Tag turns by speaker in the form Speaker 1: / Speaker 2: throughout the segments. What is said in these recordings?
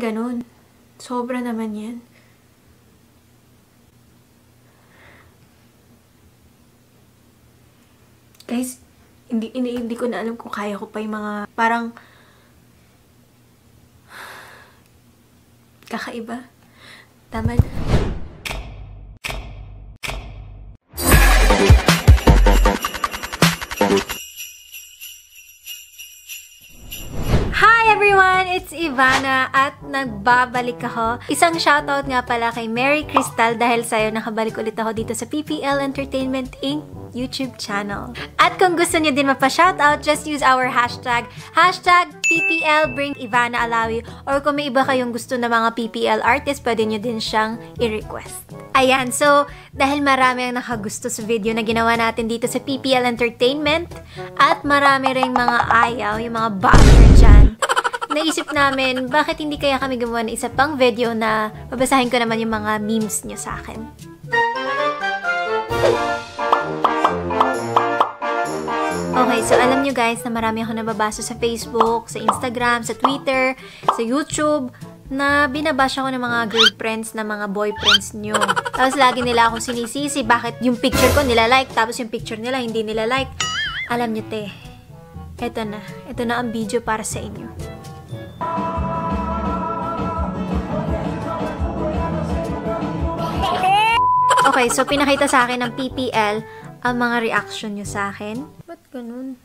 Speaker 1: ganun. Sobra naman yan. Guys, hindi, hindi, hindi ko na alam kung kaya ko pa yung mga parang kakaiba. Tama na. It's Ivana at nagbabalik ako. Isang shoutout nga pala kay Mary Crystal dahil sa'yo nakabalik ulit ako dito sa PPL Entertainment Inc. YouTube channel. At kung gusto niyo din mapa-shoutout, just use our hashtag, hashtag PPL Bring Ivana Alawi or kung may iba kayong gusto na mga PPL artist, pwede niyo din siyang i-request. Ayan, so dahil marami ang nakagusto sa video na ginawa natin dito sa PPL Entertainment at marami ring mga ayaw, yung mga backer dyan, naisip namin, bakit hindi kaya kami gumawa ng isa pang video na babasahin ko naman yung mga memes niyo sa akin. Okay, so alam nyo guys na marami ako nababasa sa Facebook, sa Instagram, sa Twitter, sa YouTube, na binabash ako ng mga girlfriends na mga boyfriends nyo. Tapos lagi nila akong sinisisi bakit yung picture ko nila like, tapos yung picture nila hindi nila like. Alam nyo te, eto na. Eto na ang video para sa inyo. Okay, so pinakita sa akin ng PPL ang mga reaction nyo sa akin. Ba't ganun?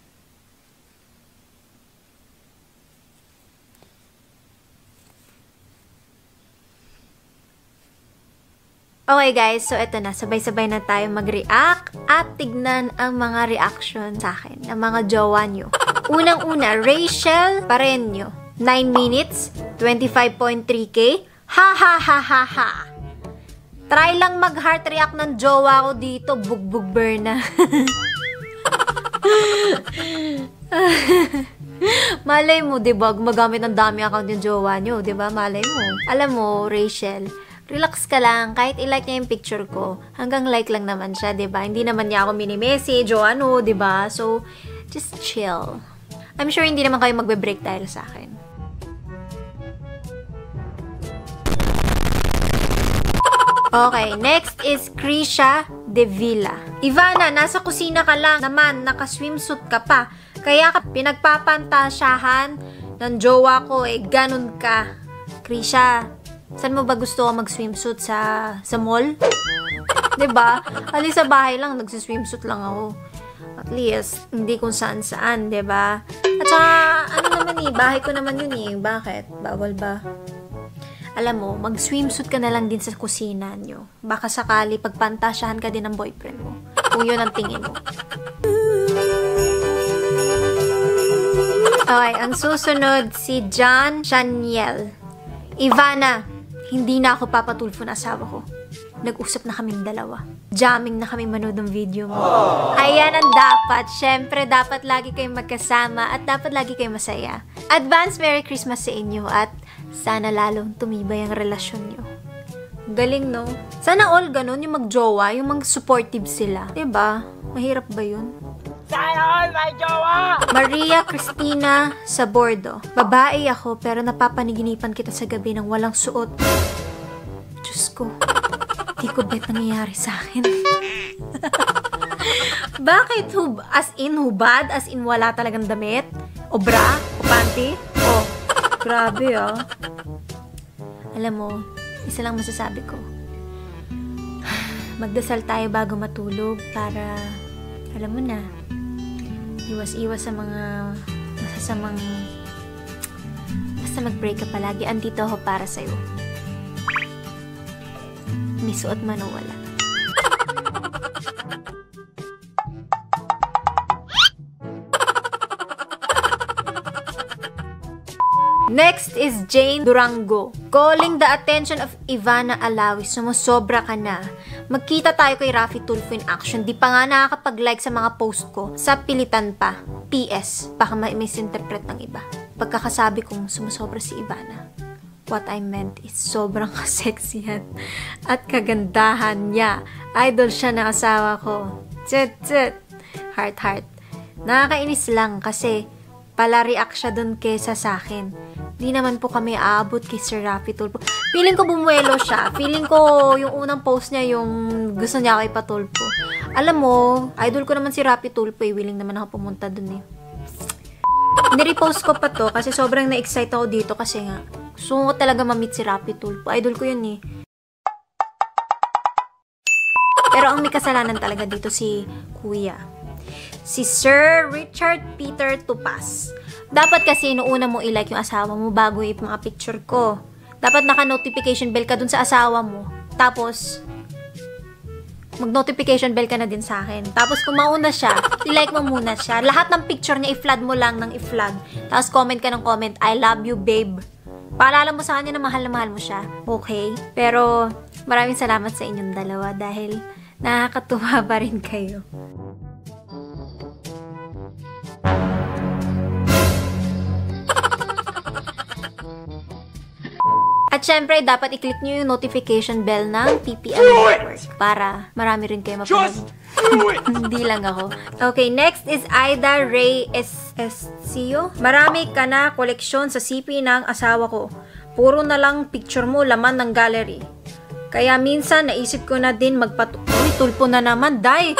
Speaker 1: Okay guys, so eto na, sabay-sabay na tayo mag-react at tignan ang mga reaction sa akin, ng mga jowa nyo. Unang-una, Rachel Pareño, 9 minutes, 25.3k, ha ha ha ha ha. Try lang mag-heart react ng jowa ko dito, bugbog burna. Malay mo, di ba? Gumagamit ng dami account yung jowa nyo, di ba? Malay mo. Alam mo, Rachel, relax ka lang. Kahit i-like niya yung picture ko, hanggang like lang naman siya, di ba? Hindi naman niya ako mini-message o ano, di ba? So, just chill. I'm sure hindi naman kayo magbe-break dahil sa akin. Okay, next is Krisha De Villa. Ivana, nasa kusina ka lang naman, naka-swimsuit ka pa. Kaya ka pinagpapantasyahan ng jowa ko, eh, ganun ka. Krisha, saan mo ba gusto ka mag-swimsuit? Sa, sa mall? ba? Ali sa bahay lang, nagsi-swimsuit lang ako. At least, hindi kung saan-saan, ba? At saka, ano naman eh, bahay ko naman yun eh. Bakit? Bawal ba? Alam mo, mag-swimsuit ka na lang din sa kusina nyo. Baka sakali pagpantasyahan ka din ng boyfriend mo. Kung yun ang tingin mo. Okay, ang susunod si John Chaniel. Ivana, hindi na ako papatulfo na asawa ko. Nag-usap na kaming dalawa. Jamming na kami manood ng video mo. Ayan ang dapat. Siyempre, dapat lagi kayong magkasama at dapat lagi kayong masaya. Advance Merry Christmas sa inyo at sana lalong tumibay ang relasyon nyo. Galing, no? Sana all ganun, yung magjowa, yung mag-supportive sila. ba? Diba? Mahirap ba yun?
Speaker 2: Sana all may jowa!
Speaker 1: Maria Cristina Sabordo. Babae ako, pero napapaniginipan kita sa gabi ng walang suot. Diyos ko, di ko bet nangyayari sa akin. Bakit hub as in hubad? As in wala talagang damit? O bra? O panty? Grabe ah. Alam mo, isa lang masasabi ko. Magdasal tayo bago matulog para, alam mo na, iwas-iwas sa mga masasamang basta mag-break ka palagi. Andito ako para sa'yo. May suot man o wala. Next is Jane Durango. Calling the attention of Ivana Alawi. Sumusobra ka na. Magkita tayo kay Rafi Tulfo in action. Di pa nga nakakapag-like sa mga post ko. Sa pilitan pa. PS. Baka may misinterpret ng iba. Pagkakasabi kong sumusobra si Ivana. What I meant is sobrang kaseksihan at kagandahan niya. Idol siya na asawa ko. Tsit, tsit. Heart, heart. Nakakainis lang kasi pala react siya dun kesa sa akin. Di naman po kami aabot kay Sir Rafi Tulpo. Feeling ko bumuelo siya. Feeling ko yung unang post niya yung gusto niya kay Patulpo. Alam mo, idol ko naman si Rafi Tulpo eh. Willing naman ako pumunta dun eh. Nirepost ko pa to kasi sobrang na-excite ako dito kasi nga gusto ko talaga ma-meet si Rapi Tulpo. Idol ko yun eh. Pero ang may kasalanan talaga dito si Kuya. Si Sir Richard Peter Tupas. Dapat kasi inuuna mo i-like yung asawa mo bago yung mga picture ko. Dapat naka-notification bell ka dun sa asawa mo. Tapos, mag-notification bell ka na din sa akin. Tapos kung mauna siya, i-like mo muna siya. Lahat ng picture niya, i-flag mo lang ng i-flag. Tapos comment ka ng comment, I love you, babe. Paalala mo sa kanya na mahal na mahal mo siya. Okay? Pero, maraming salamat sa inyong dalawa dahil nakakatuwa pa rin kayo. Syempre, dapat i-click nyo yung notification bell ng PPL Network para marami rin kayo mapanood. Hindi lang ako. Okay, next is Aida Ray S. Escio. Marami ka na koleksyon sa CP ng asawa ko. Puro na lang picture mo laman ng gallery. Kaya minsan naisip ko na din magpatu... Uy, tulpo na naman, day!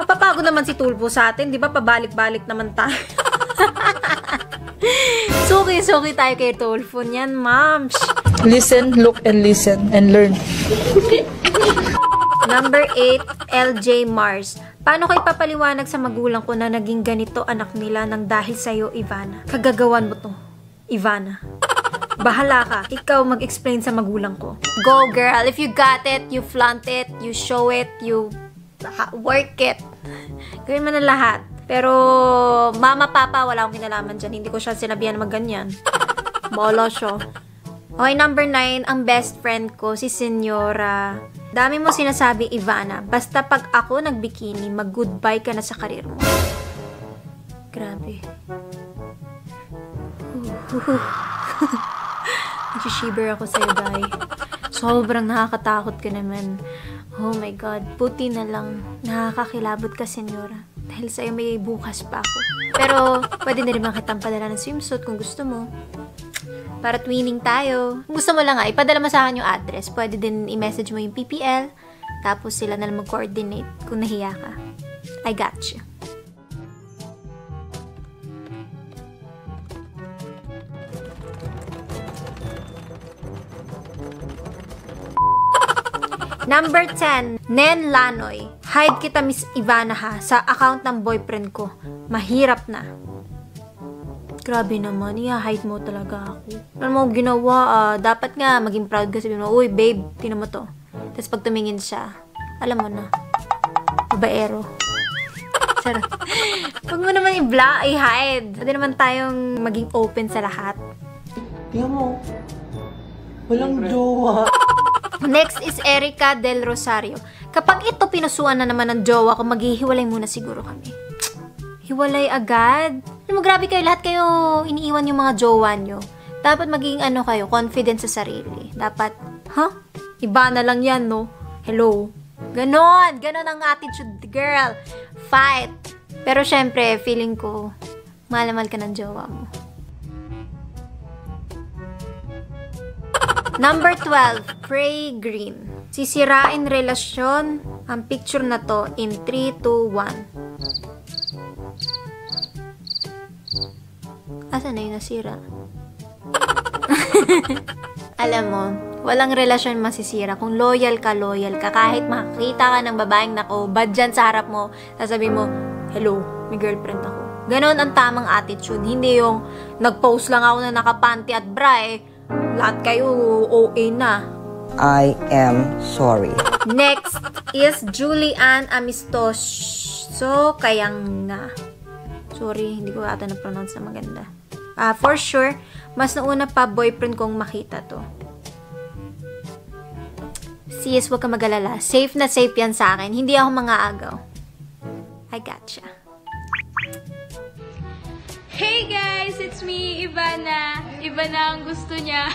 Speaker 1: Mapapagod naman si tulpo sa atin, di ba? Pabalik-balik naman tayo. Suki-suki tayo kay tulpo niyan, ma'am.
Speaker 3: Listen, look, and listen, and learn.
Speaker 1: Number 8, LJ Mars. Paano ko ipapaliwanag sa magulang ko na naging ganito anak nila nang dahil sa'yo, Ivana? Kagagawan mo to, Ivana. Bahala ka. Ikaw mag-explain sa magulang ko. Go, girl. If you got it, you flaunt it, you show it, you work it. Gawin mo na lahat. Pero, mama, papa, wala akong kinalaman dyan. Hindi ko siya sinabihan na magganyan. Bolo siya. Okay, number 9, ang best friend ko, si Senyora. Dami mo sinasabi, Ivana. Basta pag ako nagbikini, mag-goodbye ka na sa karir mo. Grabe. Nagsishiver ako sa'yo, Day. Sobrang nakakatakot ka naman. Oh my God. Puti na lang. Nakakakilabot ka, Senyora. Dahil sa'yo may bukas pa ako. Pero, pwede na rin makitang padala ng swimsuit kung gusto mo. Para twinning tayo. Kung gusto mo lang nga, ipadala mo sa akin yung address. Pwede din i-message mo yung PPL. Tapos sila na lang mag-coordinate kung nahiya ka. I got you. Number 10, Nen Lanoy. Hide kita Miss Ivana ha sa account ng boyfriend ko. Mahirap na. Grabe naman, i-hide mo talaga ako. Ano mo ginawa, ah, dapat nga maging proud ka sabihin mo, Uy, babe, tinan mo to. Tapos pag tumingin siya, alam mo na, babaero. Charot. Huwag mo naman i-bla, i-hide. Pwede naman tayong maging open sa lahat.
Speaker 4: Tingnan mo. Walang jowa.
Speaker 1: Next is Erica Del Rosario. Kapag ito pinusuan na naman ng jowa ko, maghihiwalay muna siguro kami. Hiwalay agad? Alam mo, grabe kayo. Lahat kayo iniiwan yung mga jowa nyo. Dapat maging ano kayo, confident sa sarili. Dapat, huh? Iba na lang yan, no? Hello? Ganon! Ganon ang attitude, girl. Fight! Pero syempre, feeling ko, mahal ka ng jowa mo. Number 12, Pray Green. Sisirain relasyon ang picture na to in 3, 2, 1. Asa na yung nasira? Alam mo, walang relasyon masisira. Kung loyal ka, loyal ka. Kahit makakita ka ng babaeng nako, bad sa harap mo, sasabihin mo, hello, may girlfriend ako. Ganon ang tamang attitude. Hindi yung nag-post lang ako na nakapanty at bra eh. Lahat kayo OA na.
Speaker 4: I am sorry.
Speaker 1: Next is Julian Amistoso Kayang nga. Sorry, hindi ko ata na-pronounce na maganda. Ah, for sure, mas nauna pa boyfriend kong makita to. Sis, huwag ka magalala. Safe na safe yan sa akin. Hindi ako mga agaw. I gotcha.
Speaker 5: Hey guys! It's me, Ivana. Ivana ang gusto niya.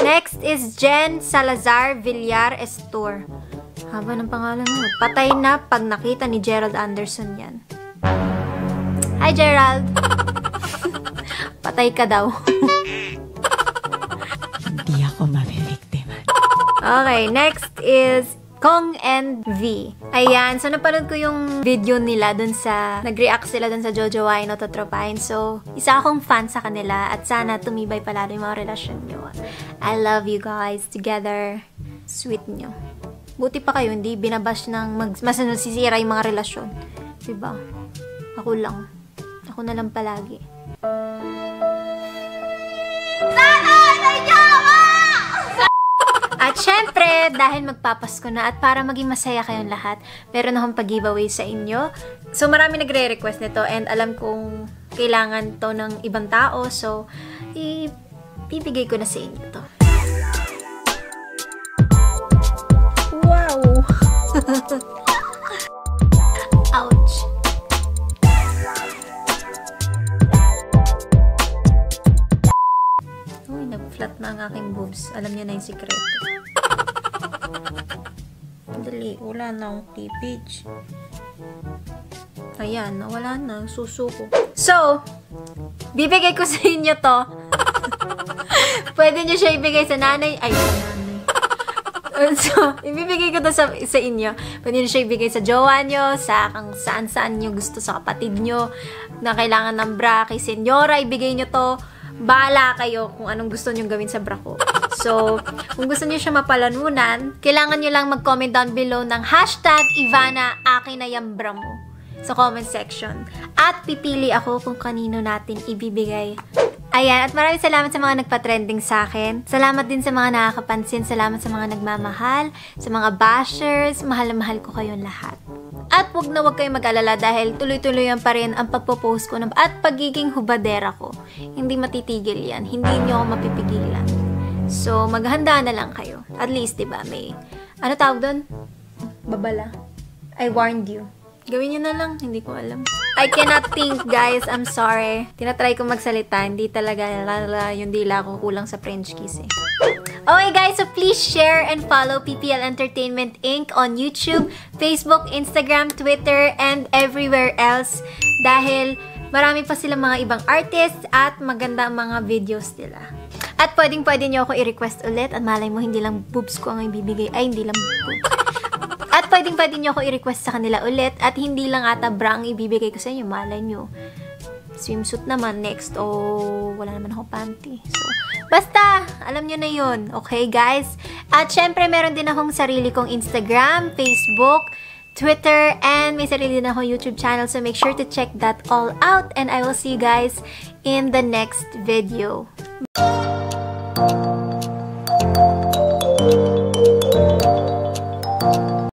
Speaker 1: Next is Jen Salazar Villar Estor. Haba ng pangalan mo. Patay na pag nakita ni Gerald Anderson yan. Hi, Gerald! Patay ka daw.
Speaker 6: Hindi ako mabibiktima.
Speaker 1: Okay, next is Kong and V. Ayan, so napanood ko yung video nila dun sa, nag-react sila dun sa Jojo Wino Totropain. So, isa akong fan sa kanila at sana tumibay palalo yung mga relasyon nyo. I love you guys together. Sweet nyo. Buti pa kayo, hindi binabash ng mag, mas nasisira yung mga relasyon. Diba? Ako lang. Ako na lang palagi. At syempre, dahil magpapasko na at para maging masaya kayong lahat, meron akong pag-giveaway sa inyo. So, marami nagre-request nito and alam kong kailangan to ng ibang tao. So, ibibigay ko na sa inyo to. Wow! Nag-flat na ang aking boobs. Alam niya na yung sikreto. Dali, wala na akong cleavage. Ayan, nawala na. Susuko. So, bibigay ko sa inyo to. Pwede niyo siya ibigay sa nanay. Ay, so, ibibigay ko to sa, sa inyo. Pwede niyo siya ibigay sa jowa nyo, sa kang saan-saan nyo gusto, sa kapatid nyo, na kailangan ng bra, kay senyora, ibigay nyo to. Bahala kayo kung anong gusto nyo gawin sa bra ko. So, kung gusto niyo siya mapalanunan, kailangan nyo lang mag-comment down below ng hashtag Ivana, akin na yung bra mo sa comment section. At pipili ako kung kanino natin ibibigay. Ayan, at maraming salamat sa mga nagpa-trending sa akin. Salamat din sa mga nakakapansin. Salamat sa mga nagmamahal, sa mga bashers. Mahal na mahal ko kayong lahat. At wag na wag kayong mag-alala dahil tuloy-tuloy pa rin ang pagpo-post ko ng, at pagiging hubadera ko. Hindi matitigil yan. Hindi nyo ako mapipigilan. So, maghanda na lang kayo. At least, di ba, may... Ano tawag doon? Babala. I warned you. Gawin nyo na lang. Hindi ko alam. I cannot think, guys. I'm sorry. Tinatry ko magsalita. Hindi talaga lala, yung dila ko kulang sa French kiss eh. Okay guys, so please share and follow PPL Entertainment Inc. on YouTube, Facebook, Instagram, Twitter, and everywhere else. Dahil marami pa silang mga ibang artists at maganda ang mga videos nila. At pwedeng pwede nyo ako i-request ulit at malay mo hindi lang boobs ko ang ibibigay. Ay, hindi lang boobs. Pwedeng pwede nyo ako i-request sa kanila ulit at hindi lang ata bra ang ibibigay ko sa inyo. Malay nyo. Swimsuit naman next o wala naman ako panty. So, basta, alam nyo na yun. Okay, guys? At syempre, meron din akong sarili kong Instagram, Facebook, Twitter, and may sarili din akong YouTube channel. So, make sure to check that all out. And I will see you guys in the next video.